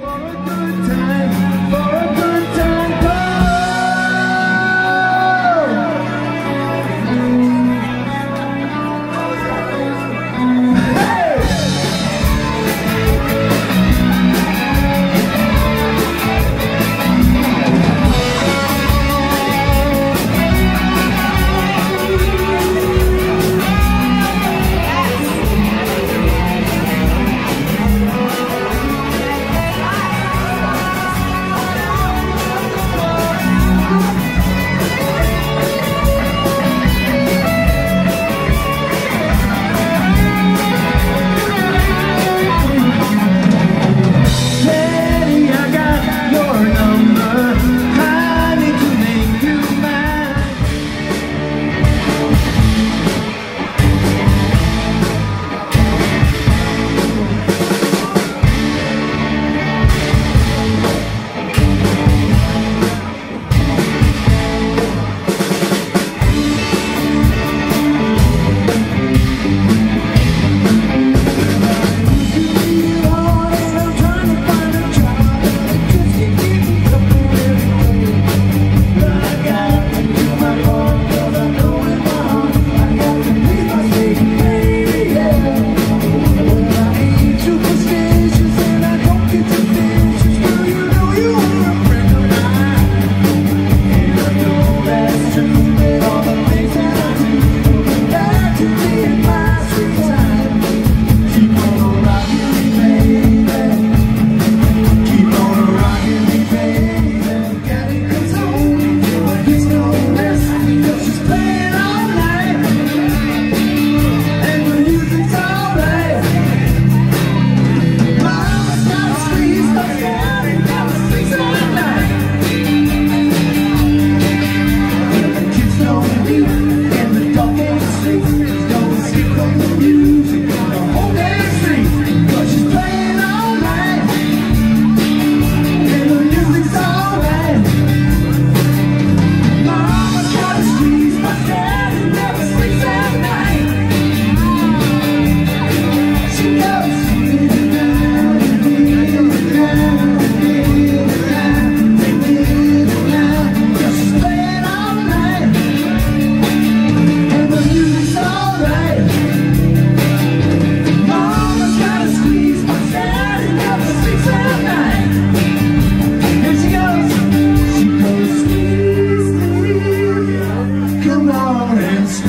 for a